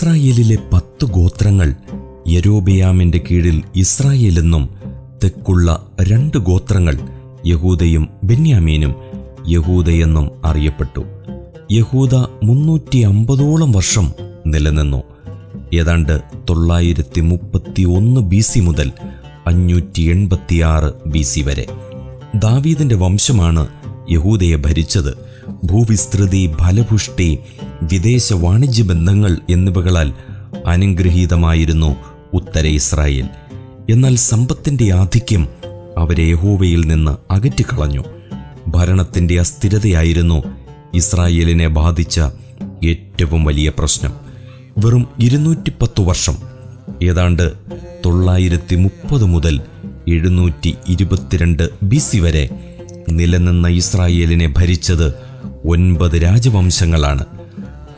ഇസ്രായേലിലെ പത്ത് ഗോത്രങ്ങൾ യരോബിയാമിന്റെ കീഴിൽ ഇസ്രായേൽ എന്നും തെക്കുള്ള രണ്ട് ഗോത്രങ്ങൾ യഹൂദയും ബെന്യാമീനും യഹൂദയെന്നും അറിയപ്പെട്ടു. യഹൂദ മുന്നൂറ്റി അമ്പതോളം വർഷം നിലനിന്നു. ഏതാണ്ട് തൊള്ളായിരത്തി മുപ്പത്തി ഒന്ന് ബി സി മുതൽ അഞ്ഞൂറ്റി എൺപത്തിയാറ് ബി സി വരെ. ദാവീദിന്റെ വംശമാണ് യഹൂദയെ ഭരിച്ചത്. ഭൂവിസ്തൃതി ഫലപുഷ്ടി വിദേശ വാണിജ്യ ബന്ധങ്ങൾ എന്നിവകളാൽ അനുഗ്രഹീതമായിരുന്നു ഉത്തര ഇസ്രായേൽ. എന്നാൽ സമ്പത്തിന്റെ ആധിക്യം അവരെ യഹോവയിൽ നിന്ന് അകറ്റിക്കളഞ്ഞു. ഭരണത്തിന്റെ അസ്ഥിരതയായിരുന്നു ഇസ്രായേലിനെ ബാധിച്ച ഏറ്റവും വലിയ പ്രശ്നം. വെറും ഇരുന്നൂറ്റി പത്ത് വർഷം ഏതാണ്ട് തൊള്ളായിരത്തി മുപ്പത് മുതൽ എഴുന്നൂറ്റി ഇരുപത്തിരണ്ട് ബി സി വരെ നിലനിന്ന ഇസ്രായേലിനെ ഭരിച്ചത് ഒൻപത് രാജവംശങ്ങളാണ്.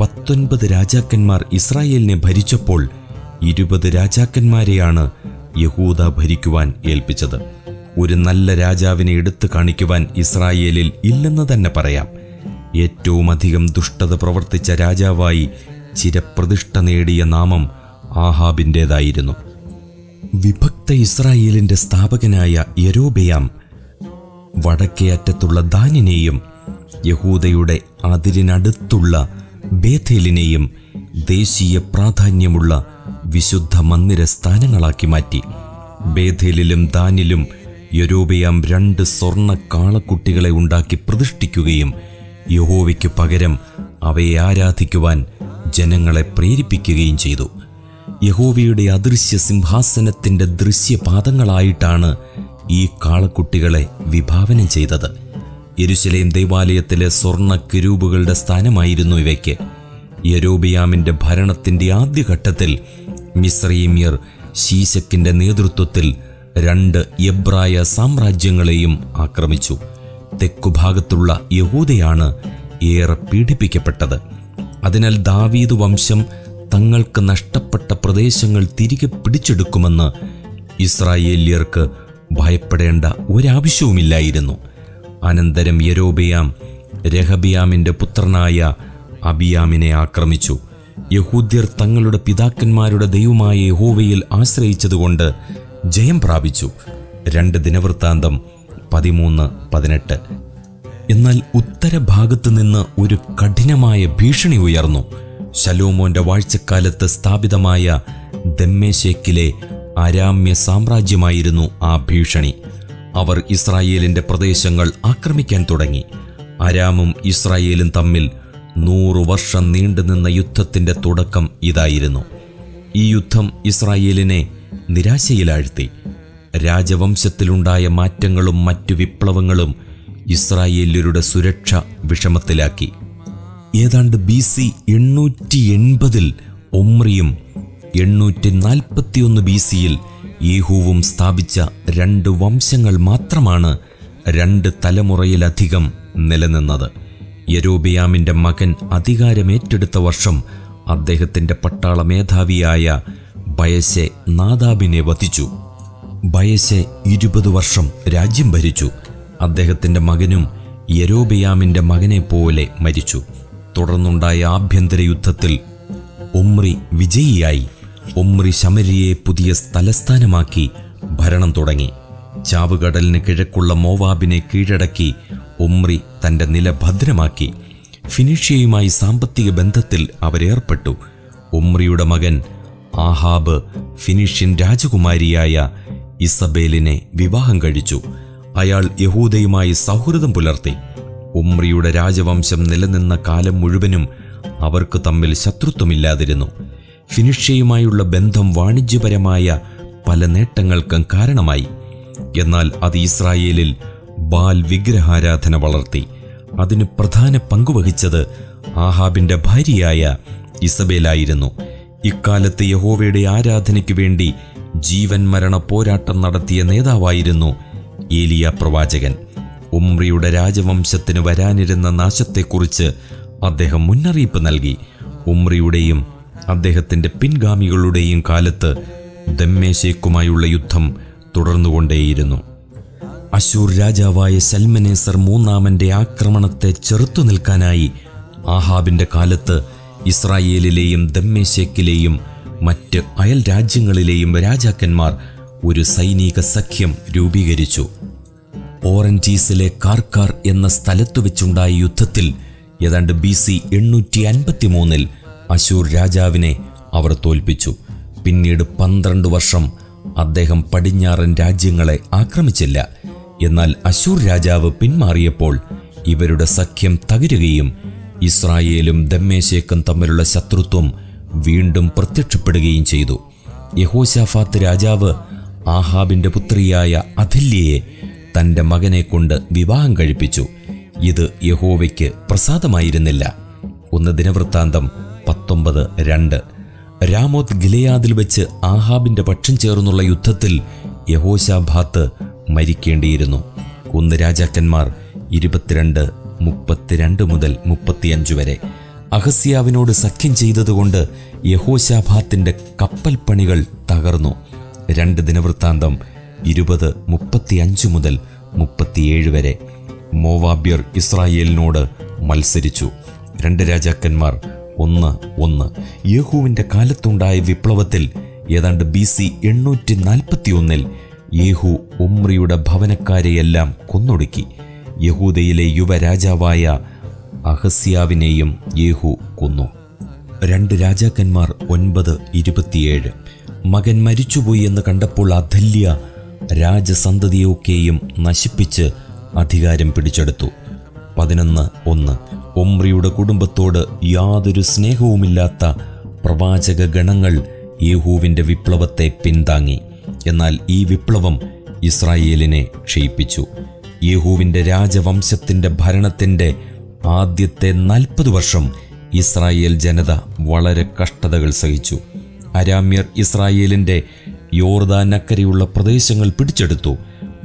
പത്തൊൻപത് രാജാക്കന്മാർ ഇസ്രായേലിനെ ഭരിച്ചപ്പോൾ ഇരുപത് രാജാക്കന്മാരെയാണ് യഹൂദ ഭരിക്കുവാൻ ഏൽപ്പിച്ചത്. ഒരു നല്ല രാജാവിനെ എടുത്തു കാണിക്കുവാൻ ഇസ്രായേലിൽ ഇല്ലെന്ന് തന്നെ പറയാം. ഏറ്റവും അധികം ദുഷ്ടത പ്രവർത്തിച്ച രാജാവായി ചിരപ്രതിഷ്ഠ നേടിയ നാമം ആഹാബിന്റേതായിരുന്നു വിഭക്ത ഇസ്രായേലിന്റെ സ്ഥാപകനായ യരോബയാം വടക്കേ അറ്റത്തുള്ള ദാനിനെയും യഹൂദയുടെ അതിരിനടുത്തുള്ള ബേഥേലിനെയും ദേശീയ പ്രാധാന്യമുള്ള വിശുദ്ധ മന്ദിര സ്ഥാനങ്ങളാക്കി മാറ്റി. ബേഥേലിലും ദാനിലും യരോബയാം രണ്ട് സ്വർണ കാളക്കുട്ടികളെ ഉണ്ടാക്കി പ്രതിഷ്ഠിക്കുകയും യഹോവയ്ക്കു പകരം അവയെ ആരാധിക്കുവാൻ ജനങ്ങളെ പ്രേരിപ്പിക്കുകയും ചെയ്തു. യഹോവയുടെ അദൃശ്യ സിംഹാസനത്തിന്റെ ദൃശ്യപാദങ്ങളായിട്ടാണ് ഈ കാളക്കുട്ടികളെ വിഭാവനം ചെയ്തത്. യെരുശലേം ദൈവാലയത്തിലെ സ്വർണ കിരൂപുകളുടെ സ്ഥാനമായിരുന്നു ഇവയ്ക്ക്. യരോബിയാമിന്റെ ഭരണത്തിന്റെ ആദ്യഘട്ടത്തിൽ മിസ്രൈമ്യർ ശീശക്കിന്റെ നേതൃത്വത്തിൽ രണ്ട് എബ്രായ സാമ്രാജ്യങ്ങളെയും ആക്രമിച്ചു. തെക്കുഭാഗത്തുള്ള യഹൂദയാണ് ഏറെ പീഡിപ്പിക്കപ്പെട്ടത്. അതിനാൽ ദാവീദ് വംശം തങ്ങൾക്ക് നഷ്ടപ്പെട്ട പ്രദേശങ്ങൾ തിരികെ പിടിച്ചെടുക്കുമെന്ന് ഇസ്രായേലിയർക്ക് ഭയപ്പെടേണ്ട ഒരാവശ്യവുമില്ലായിരുന്നു. അനന്തരം യരോബിയാം രഹബിയാമിന്റെ പുത്രനായ അബിയാമിനെ ആക്രമിച്ചു. യഹൂദ്യർ തങ്ങളുടെ പിതാക്കന്മാരുടെ ദൈവമായ യഹോവയിൽ ആശ്രയിച്ചതുകൊണ്ട് ജയം പ്രാപിച്ചു. രണ്ട് ദിനവൃത്താന്തം പതിമൂന്ന് പതിനെട്ട്. എന്നാൽ ഉത്തരഭാഗത്ത് നിന്ന് ഒരു കഠിനമായ ഭീഷണി ഉയർന്നു. ശലോമോന്റെ വാഴ്ചക്കാലത്ത് സ്ഥാപിതമായ ദമ്മേശേക്കിലെ ആരാമ്യ സാമ്രാജ്യമായിരുന്നു ആ ഭീഷണി. അവർ ഇസ്രായേലിന്റെ പ്രദേശങ്ങൾ ആക്രമിക്കാൻ തുടങ്ങി. അരാമും ഇസ്രായേലും തമ്മിൽ നൂറു വർഷം നീണ്ടുനിന്ന യുദ്ധത്തിന്റെ തുടക്കം ഇതായിരുന്നു. ഈ യുദ്ധം ഇസ്രായേലിനെ നിരാശയിലാഴ്ത്തി. രാജവംശത്തിലുണ്ടായ മാറ്റങ്ങളും മറ്റു വിപ്ലവങ്ങളും ഇസ്രായേലിയരുടെ സുരക്ഷ വിഷമത്തിലാക്കി. ഏതാണ്ട് ബി സി എണ്ണൂറ്റി എൺപതിൽ ഒമ്രിയും എണ്ണൂറ്റി നാൽപ്പത്തിയൊന്ന് ബി സിയിൽ യേഹൂവും സ്ഥാപിച്ച രണ്ട് വംശങ്ങൾ മാത്രമാണ് രണ്ട് തലമുറയിലധികം നിലനിന്നത്. യരോബിയാമിന്റെ മകൻ അധികാരമേറ്റെടുത്ത വർഷം അദ്ദേഹത്തിന്റെ പട്ടാള മേധാവിയായ ബയസെ നാദാബിനെ വധിച്ചു. ബയസെ ഇരുപത് വർഷം രാജ്യം ഭരിച്ചു. അദ്ദേഹത്തിന്റെ മകനും യരോബിയാമിന്റെ മകനെ പോലെ മരിച്ചു. തുടർന്നുണ്ടായ ആഭ്യന്തര യുദ്ധത്തിൽ ഉമ്രി വിജയിയായി. ഒമ്രി ശമരിയെ പുതിയ തലസ്ഥാനമാക്കി ഭരണം തുടങ്ങി. ചാവുകടലിന് കിഴക്കുള്ള മോവാബിനെ കീഴടക്കി ഒമ്രി തന്റെ നില ഭദ്രമാക്കി. ഫിനിഷ്യയുമായി സാമ്പത്തിക ബന്ധത്തിൽ അവരേർപ്പെട്ടു. ഒമ്രിയുടെ മകൻ ആഹാബ് ഫിനിഷ്യൻ രാജകുമാരിയായ ഇസബേലിനെ വിവാഹം കഴിച്ചു. അയാൾ യഹൂദയുമായി സൗഹൃദം പുലർത്തി. ഉമ്രിയുടെ രാജവംശം നിലനിന്ന കാലം മുഴുവനും അവർക്ക് തമ്മിൽ ശത്രുത്വമില്ലാതിരുന്നു. ഫിനിഷ്യയുമായുള്ള ബന്ധം വാണിജ്യപരമായ പല നേട്ടങ്ങൾക്കും കാരണമായി. എന്നാൽ അത് ഇസ്രായേലിൽ ബാൽ വിഗ്രഹാരാധന വളർത്തി. അതിന് പ്രധാന പങ്കുവഹിച്ചത് ആഹാബിന്റെ ഭാര്യയായ ഇസബേലായിരുന്നു. ഇക്കാലത്ത് യഹോവയുടെ ആരാധനയ്ക്ക് വേണ്ടി ജീവൻ മരണ പോരാട്ടം നടത്തിയ നേതാവായിരുന്നു ഏലിയ പ്രവാചകൻ. ഉമ്രിയുടെ രാജവംശത്തിന് വരാനിരുന്ന നാശത്തെക്കുറിച്ച് അദ്ദേഹം മുന്നറിയിപ്പ് നൽകി. ഉമ്രിയുടെയും അദ്ദേഹത്തിന്റെ പിൻഗാമികളുടെയും കാലത്ത് ദമ്മേശേക്കുമായുള്ള യുദ്ധം തുടർന്നുകൊണ്ടേയിരുന്നു. അശൂർ രാജാവായ സൽമനേസർ മൂന്നാമന്റെ ആക്രമണത്തെ ചെറുത്തു നിൽക്കാനായി ആഹാബിന്റെ കാലത്ത് ഇസ്രായേലിലെയും ദമ്മേശേക്കിലെയും മറ്റ് അയൽ രാജ്യങ്ങളിലെയും രാജാക്കന്മാർ ഒരു സൈനിക സഖ്യം രൂപീകരിച്ചു. ഓറഞ്ചീസിലെ കാർക്കാർ എന്ന സ്ഥലത്തു വെച്ചുണ്ടായ യുദ്ധത്തിൽ ഏതാണ്ട് ബി സി എണ്ണൂറ്റി അൻപത്തി മൂന്നിൽ അശൂർ രാജാവിനെ അവർ തോൽപ്പിച്ചു. പിന്നീട് പന്ത്രണ്ട് വർഷം അദ്ദേഹം പടിഞ്ഞാറൻ രാജ്യങ്ങളെ ആക്രമിച്ചില്ല. എന്നാൽ അശൂർ രാജാവ് പിന്മാറിയപ്പോൾ ഇവരുടെ സഖ്യം തകരുകയും ഇസ്രായേലും ദമ്മേശേക്കും തമ്മിലുള്ള ശത്രുത്വം വീണ്ടും പ്രത്യക്ഷപ്പെടുകയും ചെയ്തു. യഹോശാഫാത്ത് രാജാവ് ആഹാബിന്റെ പുത്രിയായ അഥല്യയെ തന്റെ മകനെ കൊണ്ട് വിവാഹം കഴിപ്പിച്ചു. ഇത് യഹോവയ്ക്ക് പ്രസാദമായിരുന്നില്ല. ഒന്ന് ദിനവൃത്താന്തം പത്തൊമ്പത് രണ്ട്. രാമോത്ത് ഗിലയാദിൽ വെച്ച് ആഹാബിന്റെ പക്ഷം ചേർന്നുള്ള യുദ്ധത്തിൽ യഹോശാഭാത്ത് മരിക്കേണ്ടിയിരുന്നു. കുന്ന് രാജാക്കന്മാർ ഇരുപത്തിരണ്ട് മുപ്പത്തിരണ്ട് മുതൽ മുപ്പത്തിയഞ്ച് വരെ. അഹസ്യാവിനോട് സഖ്യം ചെയ്തതുകൊണ്ട് യഹോശാഭാത്തിന്റെ കപ്പൽ പണികൾ തകർന്നു. രണ്ട് ദിനവൃത്താന്തം ഇരുപത് മുപ്പത്തിയഞ്ച് മുതൽ മുപ്പത്തിയേഴ് വരെ. മോവാബ്യർ ഇസ്രായേലിനോട് മത്സരിച്ചു. രണ്ട് രാജാക്കന്മാർ ഒന്ന് ഒന്ന്. യേഹുവിന്റെ കാലത്തുണ്ടായ വിപ്ലവത്തിൽ ഏതാണ്ട് ബി സി എണ്ണൂറ്റി നാൽപ്പത്തി ഒന്നിൽ യേഹു ഉമ്രിയുടെ ഭവനക്കാരെയെല്ലാം കൊന്നൊടുക്കി. യഹൂദയിലെ യുവരാജാവായ അഹസ്യാവിനെയും യേഹു കൊന്നു. രണ്ട് രാജാക്കന്മാർ ഒൻപത് ഇരുപത്തിയേഴ്. മകൻ മരിച്ചുപോയി എന്ന് കണ്ടപ്പോൾ അധല്യ രാജസന്തതിയൊക്കെയും നശിപ്പിച്ച് അധികാരം പിടിച്ചെടുത്തു. പതിനൊന്ന് ഒന്ന്. ഒമ്രിയുടെ കുടുംബത്തോട് യാതൊരു സ്നേഹവുമില്ലാത്ത പ്രവാചക ഗണങ്ങൾ യേഹൂവിന്റെ വിപ്ലവത്തെ പിന്താങ്ങി. എന്നാൽ ഈ വിപ്ലവം ഇസ്രായേലിനെ ക്ഷയിപ്പിച്ചു. യേഹൂവിന്റെ രാജവംശത്തിന്റെ ഭരണത്തിന്റെ ആദ്യത്തെ നാൽപ്പത് വർഷം ഇസ്രായേൽ ജനത വളരെ കഷ്ടതകൾ സഹിച്ചു. അരാമ്യർ ഇസ്രായേലിന്റെ യോർദാനക്കരയുള്ള പ്രദേശങ്ങൾ പിടിച്ചെടുത്തു.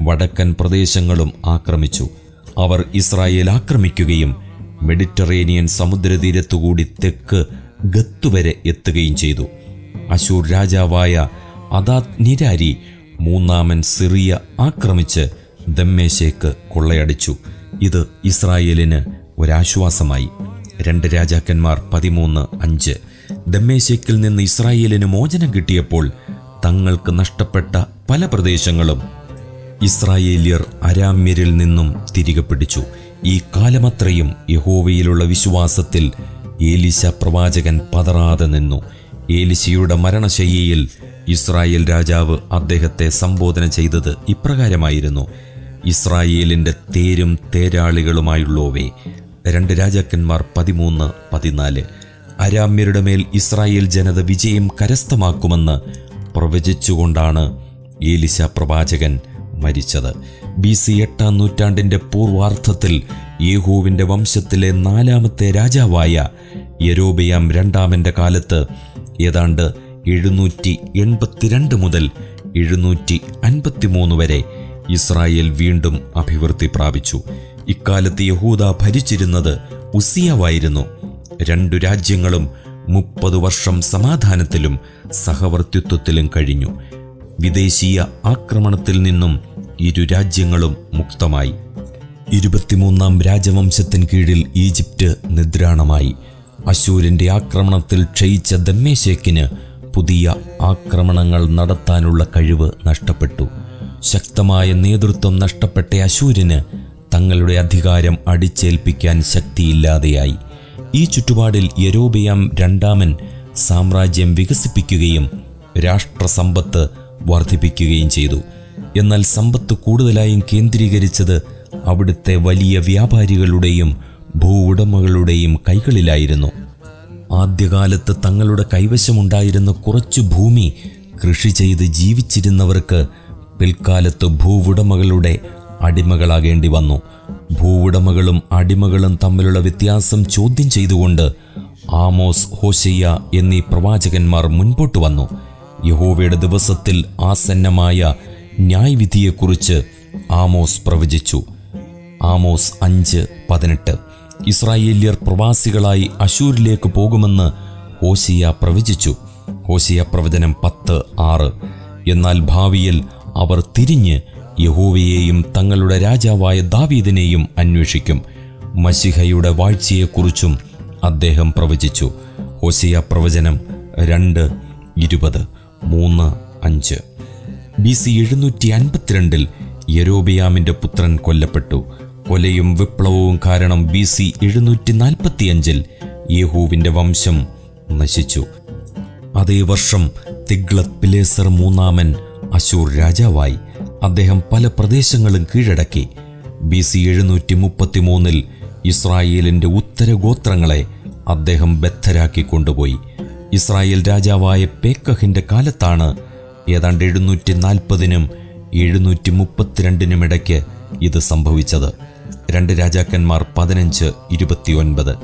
വടക്കൻ പ്രദേശങ്ങളും ആക്രമിച്ചു. അവർ ഇസ്രായേൽ ആക്രമിക്കുകയും മെഡിറ്ററേനിയൻ സമുദ്രതീരത്തുകൂടി തെക്ക് ഗത്ത് വരെ എത്തുകയും ചെയ്തു. അശൂർ രാജാവായ അദാത് നിരാരി മൂന്നാമൻ സിറിയ ആക്രമിച്ച് ദമ്മേശേക്ക് കൊള്ളയടിച്ചു. ഇത് ഇസ്രായേലിന് ഒരാശ്വാസമായി. രണ്ട് രാജാക്കന്മാർ പതിമൂന്ന് അഞ്ച്. ദമ്മേശേക്കിൽ നിന്ന് ഇസ്രായേലിന് മോചനം കിട്ടിയപ്പോൾ തങ്ങൾക്ക് നഷ്ടപ്പെട്ട പല പ്രദേശങ്ങളും ഇസ്രായേലിയർ അരാമ്യരിൽ നിന്നും തിരികെ പിടിച്ചു. ഈ കാലമത്രയും യഹോവയിലുള്ള വിശ്വാസത്തിൽ ഏലിശ പ്രവാചകൻ പതറാതെ നിന്നു. ഏലിശയുടെ മരണശയ്യയിൽ ഇസ്രായേൽ രാജാവ് അദ്ദേഹത്തെ സംബോധന ചെയ്തത് ഇപ്രകാരമായിരുന്നു. ഇസ്രായേലിന്റെ തേരും തേരാളികളുമായുള്ളവേ രണ്ട് രാജാക്കന്മാർ പതിമൂന്ന് പതിനാല്. അരാമ്യരുടെ മേൽ ഇസ്രായേൽ ജനത വിജയം കരസ്ഥമാക്കുമെന്ന് പ്രവചിച്ചുകൊണ്ടാണ് ഏലിശ പ്രവാചകൻ മരിച്ചത്. ബി സി എട്ടാം നൂറ്റാണ്ടിന്റെ പൂർവാർത്ഥത്തിൽ യേഹൂവിന്റെ വംശത്തിലെ നാലാമത്തെ രാജാവായ യരോബയാം രണ്ടാമന്റെ കാലത്ത് ഏതാണ്ട് എഴുന്നൂറ്റി എൺപത്തിരണ്ട് മുതൽ എഴുന്നൂറ്റി അൻപത്തിമൂന്ന് വരെ ഇസ്രായേൽ വീണ്ടും അഭിവൃദ്ധി പ്രാപിച്ചു. ഇക്കാലത്ത് യഹൂദ ഭരിച്ചിരുന്നത് ഉസിയാവായിരുന്നു. രണ്ടു രാജ്യങ്ങളും മുപ്പത് വർഷം സമാധാനത്തിലും സഹവർത്തിത്വത്തിലും കഴിഞ്ഞു. വിദേശീയ ആക്രമണത്തിൽ നിന്നും ഇരു രാജ്യങ്ങളും മുക്തമായി. ഇരുപത്തിമൂന്നാം രാജവംശത്തിന് കീഴിൽ ഈജിപ്റ്റ് നിദ്രാണമായി. അശൂരിന്റെ ആക്രമണത്തിൽ ക്ഷയിച്ച ദമ്മേശേക്കിന് പുതിയ ആക്രമണങ്ങൾ നടത്താനുള്ള കഴിവ് നഷ്ടപ്പെട്ടു. ശക്തമായ നേതൃത്വം നഷ്ടപ്പെട്ട അശൂരിന് തങ്ങളുടെ അധികാരം അടിച്ചേൽപ്പിക്കാൻ ശക്തിയില്ലാതെയായി. ഈ ചുറ്റുപാടിൽ യരോബിയാം രണ്ടാമൻ സാമ്രാജ്യം വികസിപ്പിക്കുകയും രാഷ്ട്രസമ്പത്ത് വർദ്ധിപ്പിക്കുകയും ചെയ്തു. എന്നാൽ സമ്പത്ത് കൂടുതലായും കേന്ദ്രീകരിച്ചത് അവിടുത്തെ വലിയ വ്യാപാരികളുടെയും ഭൂ ഉടമകളുടെയും കൈകളിലായിരുന്നു. ആദ്യകാലത്ത് തങ്ങളുടെ കൈവശമുണ്ടായിരുന്ന കുറച്ചു ഭൂമി കൃഷി ചെയ്ത് ജീവിച്ചിരുന്നവർക്ക് പിൽക്കാലത്ത് ഭൂവുടമകളുടെ അടിമകളാകേണ്ടി വന്നു. ഭൂവുടമകളും അടിമകളും തമ്മിലുള്ള വ്യത്യാസം ചോദ്യം ചെയ്തുകൊണ്ട് ആമോസ് ഹോഷയ്യ എന്നീ പ്രവാചകന്മാർ മുൻപോട്ട് വന്നു. യഹോവയുടെ ദിവസത്തിൽ ആസന്നമായ ന്യായവിധിയെക്കുറിച്ച് ആമോസ് പ്രവചിച്ചു. ആമോസ് അഞ്ച് പതിനെട്ട്. ഇസ്രായേല്യർ പ്രവാസികളായി അശൂരിലേക്ക് പോകുമെന്ന് ഹോസിയ പ്രവചിച്ചു. ഹോസിയ പ്രവചനം പത്ത് ആറ്. എന്നാൽ ഭാവിയിൽ അവർ തിരിഞ്ഞ് യഹോവയെയും തങ്ങളുടെ രാജാവായ ദാവീദിനെയും അന്വേഷിക്കും. മഷിഹയുടെ വാഴ്ചയെക്കുറിച്ചും അദ്ദേഹം പ്രവചിച്ചു. ഹോസിയ പ്രവചനം രണ്ട് ഇരുപത് മൂന്ന് അഞ്ച്. ബി സി എഴുന്നൂറ്റി അൻപത്തിരണ്ടിൽ യരോബിയാമിന്റെ പുത്രൻ കൊല്ലപ്പെട്ടു. കൊലയും വിപ്ലവവും കാരണം ബി സി എഴുന്നൂറ്റി നാൽപ്പത്തിയഞ്ചിൽ യേഹൂവിന്റെ വംശം നശിച്ചു. അതേ വർഷം തിഗ്ലത് പിലേസർ മൂന്നാമൻ അശൂർ രാജാവായി അദ്ദേഹം പല പ്രദേശങ്ങളും കീഴടക്കി. ബി സി എഴുന്നൂറ്റി മുപ്പത്തി മൂന്നിൽ ഇസ്രായേലിന്റെ ഉത്തരഗോത്രങ്ങളെ അദ്ദേഹം ബദ്ധരാക്കി കൊണ്ടുപോയി. ഇസ്രായേൽ രാജാവായ പേക്കഹിന്റെ കാലത്താണ് ഏതാണ്ട് എഴുന്നൂറ്റി നാൽപ്പതിനും എഴുന്നൂറ്റി മുപ്പത്തിരണ്ടിനും ഇടയ്ക്ക് ഇത് സംഭവിച്ചത്. രണ്ട് രാജാക്കന്മാർ പതിനഞ്ച് ഇരുപത്തിയൊൻപത്.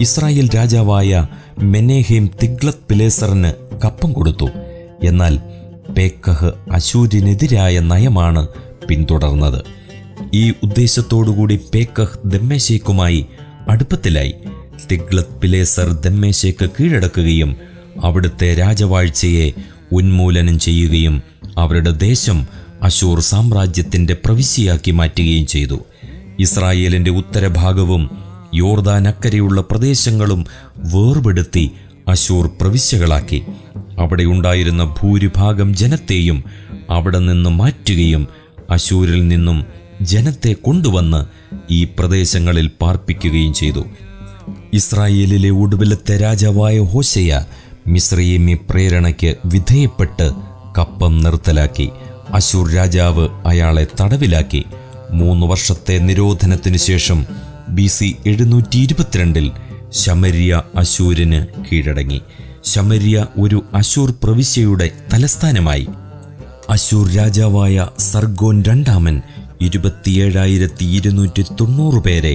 ഇസ്രായേൽ രാജാവായ മെനേഹേം തിഗ്ലത് പിലേസറിന് കപ്പം കൊടുത്തു. എന്നാൽ പേക്കഹ് അശൂരിനെതിരായ നയമാണ് പിന്തുടർന്നത്. ഈ ഉദ്ദേശത്തോടുകൂടി പേക്കഹ് ദമ്മേശേക്കുമായി അടുപ്പത്തിലായി. തിഗ്ലത് പിലേസർ ദമ്മേശേക്ക് കീഴടക്കുകയും അവിടുത്തെ രാജവാഴ്ചയെ ഉന്മൂലനം ചെയ്യുകയും അവരുടെ ദേശം അശൂർ സാമ്രാജ്യത്തിന്റെ പ്രവിശ്യയാക്കി മാറ്റുകയും ചെയ്തു. ഇസ്രായേലിന്റെ ഉത്തരഭാഗവും യോർദാൻ അക്കരെയുള്ള പ്രദേശങ്ങളും വേർപെടുത്തി അശൂർ പ്രവിശ്യകളാക്കി. അവിടെ ഉണ്ടായിരുന്ന ഭൂരിഭാഗം ജനത്തെയും അവിടെ നിന്ന് മാറ്റുകയും അശൂരിൽ നിന്നും ജനത്തെ കൊണ്ടുവന്ന് ഈ പ്രദേശങ്ങളിൽ പാർപ്പിക്കുകയും ചെയ്തു. ഇസ്രായേലിലെ ഒടുവിലത്തെ രാജാവായ ഹോശയ മിശ്രയിമി പ്രേരണയ്ക്ക് വിധേയപ്പെട്ട് കപ്പം നിർത്തലാക്കി. അശൂർ രാജാവ് അയാളെ തടവിലാക്കി. മൂന്ന് വർഷത്തെ നിരോധനത്തിനു ശേഷം ബി സി എഴുന്നൂറ്റി ഇരുപത്തിരണ്ടിൽ ശമരിയ അശൂരിന് കീഴടങ്ങി. ശമരിയ ഒരു അശൂർ പ്രവിശ്യയുടെ തലസ്ഥാനമായി. അശൂർ രാജാവായ സർഗോൻ രണ്ടാമൻ ഇരുപത്തിയേഴായിരത്തി ഇരുന്നൂറ്റി തൊണ്ണൂറ് പേരെ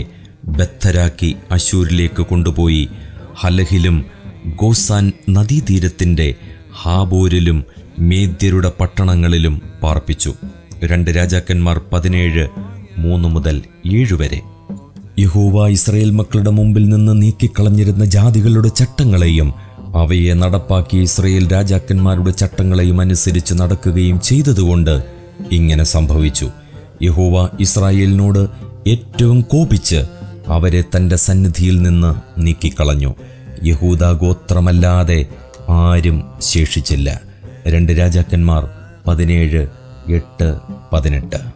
ബദ്ധരാക്കി അശൂരിലേക്ക് കൊണ്ടുപോയി. ഹലഹിലും ഗോസാൻ നദീതീരത്തിന്റെ ഹാബോരിലും മേദ്യരുടെ പട്ടണങ്ങളിലും പാർപ്പിച്ചു. രണ്ട് രാജാക്കന്മാർ പതിനേഴ് മൂന്ന് മുതൽ ഏഴ് വരെ. യഹോവ ഇസ്രയേൽ മക്കളുടെ മുമ്പിൽ നിന്ന് നീക്കിക്കളഞ്ഞിരുന്ന ജാതികളുടെ ചട്ടങ്ങളെയും അവയെ നടപ്പാക്കി ഇസ്രയേൽ രാജാക്കന്മാരുടെ ചട്ടങ്ങളെയും അനുസരിച്ച് നടക്കുകയും ചെയ്തതുകൊണ്ട് ഇങ്ങനെ സംഭവിച്ചു. യഹോവ ഇസ്രായേലിനോട് ഏറ്റവും കോപിച്ച് അവരെ തന്റെ സന്നിധിയിൽ നിന്ന് നീക്കിക്കളഞ്ഞു. യഹൂദ ഗോത്രമല്ലാതെ ആരും ശേഷിച്ചില്ല. രണ്ട് രാജാക്കന്മാർ പതിനേഴ് എട്ട് പതിനെട്ട്.